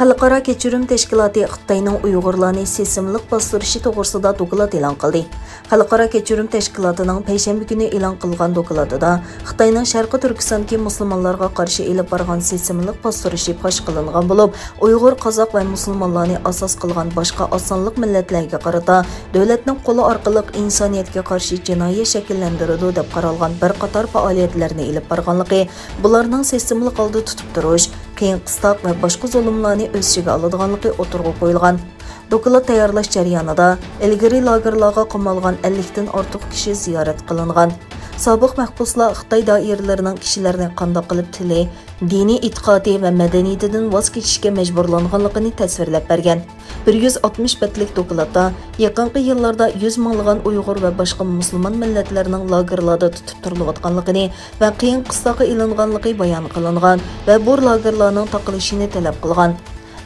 Халықара кечірім тәшкілаты Қытайның ұйғырланы сесімлік бастырышы тоғырсыда доклад елан қылды. Халықара кечірім тәшкілатының пәйшәмбі күні елан қылған докладыда Қытайның Шарқы ке мұсылманларға қаршы еліп барған сесімлік бастырышы паш қылынған болып, ұйғыр, қазақ вән мұсылманланы асас қылған башқа асанлық милләтләргә қарата дәүләтнең қолы арқылық инсаниятке қаршы жинайы шәкилләндерүдү деп қаралған бір қатар фаалиятләрне еліп барғанлығы, бұларның сесімлік алды тұтып тұрыш, кейін қыстақ ва башқа зұлымларны өз ішіге отырғы отырға қойылған доклад tayyorlash jarayonida ilgari lagerlarga qamalgan 50 dan ortiq kishi ziyorat Сабық мәхбусла Қытай даирлерінің кішілеріне қанда қылып тілі, dini itiqodi va madaniyatidan voz kechishga majburlanganligini tasvirlab bergan 160 betlik dokladda yaqinqi yillarda 100 minglagan uyg'ur va boshqa musulmon millatlarining лагырлады tutib turilayotganligini va qiyin qissoqqa ilinganligi bayon qilingan va bu lagerlarning taqilishini talab qilgan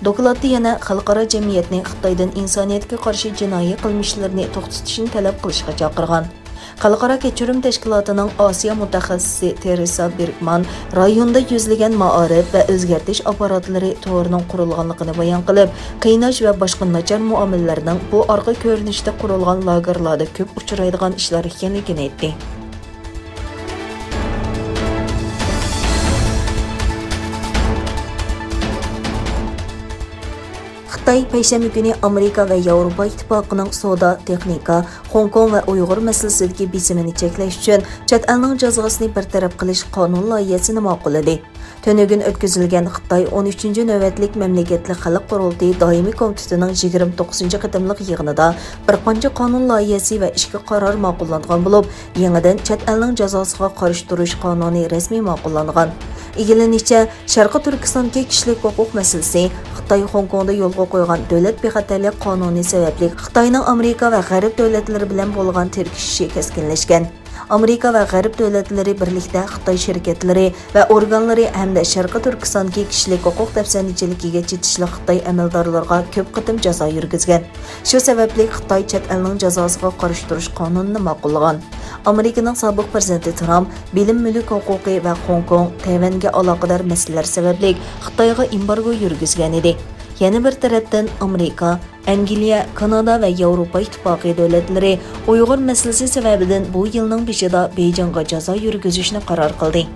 Dokladda yana xalqaro jamiyatni Xitoydan insoniyatga qarshi jinoiy qilmishlarni to'xtatishni talab qilishga chaqirgan. Қалықара кетчірім тәшкілатының Асия мұтақасысы Тереса Бергман районда езілген маарып бә өзгәртіш апаратлары туарының құрылғанлығыны баян қылып, қиынаш бә начар муамелерінің бұ арғы көрінішті құрылған лагырлады көп ұчырайдыған ішлар екен екен xitoy payshanba kuni amerika va yevropa ittifoqining savdo texnika xonkong va uyg'ur masalasidagi bisimini cheklash uchun chet elning jazosini bartaraf qilish qonun loyihasini ma'qulladi tunugun o'tkazilgan xitoy 13 uchinchi navbatlik mamlakatli xalq qurultiyi doimiy komitetining 29 to'qqizinchi qatimliq yig'inida bir qancha qonun loyihasi va ishga qaror ma'qullangan bo'lib yangidan chet elning jazosiga qarshi turish qonuni rasmiy ma'qullangan egilanishicha sharqi turkistondagi kishilik Қытай хонконды жолға қойған дәүләт бейхатерлік қануны сәбәплік Қытайның Америка ва g'arb davlatlari bilan bo'lgan тиркишеше кескенләшкән. Америка ва g'arb davlatlari birlikda Қытай şirketләре ва органлары әмді шарқы Шәрқи kishilik huquq хукук тәфсәнчилегегә җитешле Қытай ko'p көп қытым жаза shu Шу xitoy Қытай чат элнең җәзасыга каршы Amerikaning sobiq prezidenti Tramp bilim mulk huquqi va Hong Kong, Tayvanga aloqador masalalar sababli Xitoyga embargo yurgizgan edi. Yana bir tarafdan Amerika, Angliya, Kanada va Yevropa ittifoqi davlatlari Uyg'ur masalasi sababidan bu yilning beshida Beyjingga jazo yurgizishni qaror qildi.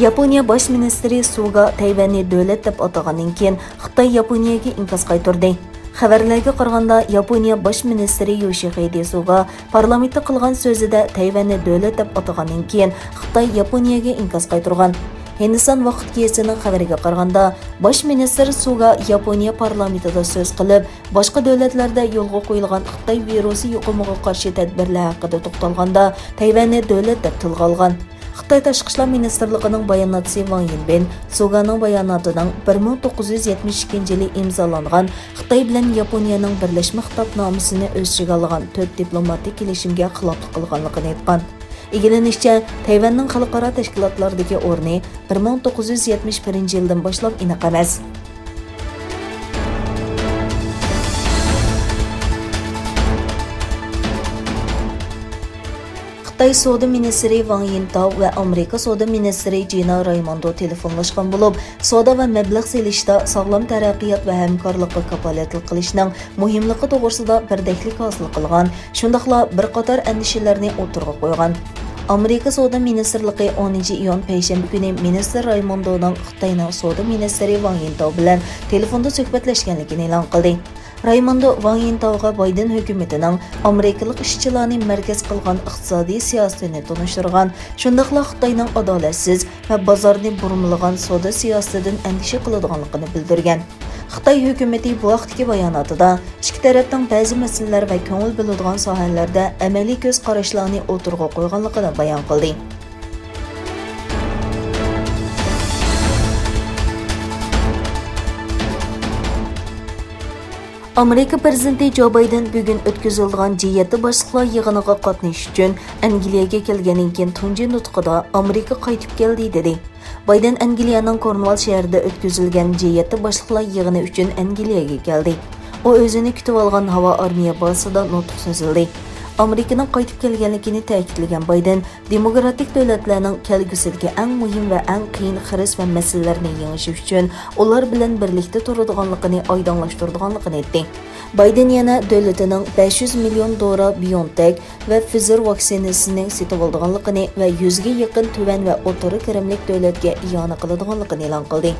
Япония бас министрі Суга Тайваньны дәүләт деп атаганнан кин Қытай Япониягә инкас қайтырды. Хәбәрләргә караганда, Япония баш министры Йошихиде Суга парламентта кылган сөзедә Тайваньны дәүләт дип атаганнан кин Хытай Япониягә инкас кайтырган. Hindistan вакыт киесенең хәбәргә караганда, баш министр Суга Япония парламентында сөз кылып, башка дәүләтләрдә юлга куелган Хытай вирусы юкымыга каршы тәдбирләр хакында тукталганда, Тайваньны дәүләт дип тилгә алган. Қытай Ташқышлар ішлер министрлігінің баянатшысы Ван Йинбен Суганың баянатының 1972 жылы имзаланған Қытай білін Японияның бірлішмі қытап намысыны ішіге алған төрт дипломатик келісімге қылаптық қылғанлығын айтқан. Игеленишчә, Тайванның халыкара тәшкілатлардығы орны 1971 елдан башлап инак Қытай Соды министрі Ван Йинтау ва Америка Соды министрі Джина Раймондо телефонлашқан болып, сода ва мәбліғ селішті сағлам тәрәқият ва әмкарлыққа капалетіл қылышның мұхимлықы тоғырсыда бірдәклік асыл қылған, шындақла бір қатар әндішелеріне отырғы қойған. Америка Сода министрлыгы 10 июн пейшәмбе көне министр Раймондоның Қытайның Сода министрі Ван Йинтау белән телефонда сөһбәтләшкәнлеген элан кылды. Раймондо Вангинтауға Байден хөкүмәтенең америкалык эшчиләрне мәркәз кылган икътисади сиясәтен тонышырган, шундыйлар Хытайның адалетсез ва базарны бурмылаган сауда сиясәтен әндише кылдыганлыгын белдергән. Хытай хөкүмәте бу вакытки баянатыда ике тарафтың бәзи мәсьәләләр ва көңел бөлдергән саһәләрдә әмәли көз карашларны отырга куйганлыгын баян қылды. Америка президенті Джо Байден бүгін өткізілген диеті башқылар йығыныға қатныш үшін Англияға келгенін кен түнде нұтқыда Америка қайтып келді деді. Байден Англияның Корнуал шәһәрінде өткізілген диеті башқылар йығыны үшін Англияға келді. О өзіні күтіп алған хава армия басыда нұтқы сөзілді. Amerikaning qaytib kelganligini ta'kidlagan Bayden demokratik davlatlarning kelgusidagi eng muhim va eng qiyin xiris va masalalarni yengishi uchun ular bilan birlikda turadiganligini oydinlashtirganligini aytdi. Bayden yana 500 million dora BioNTech va Pfizer vaksinasini sotib olganligini 100 yaqin tuvan va o'rta kirimlik qildi.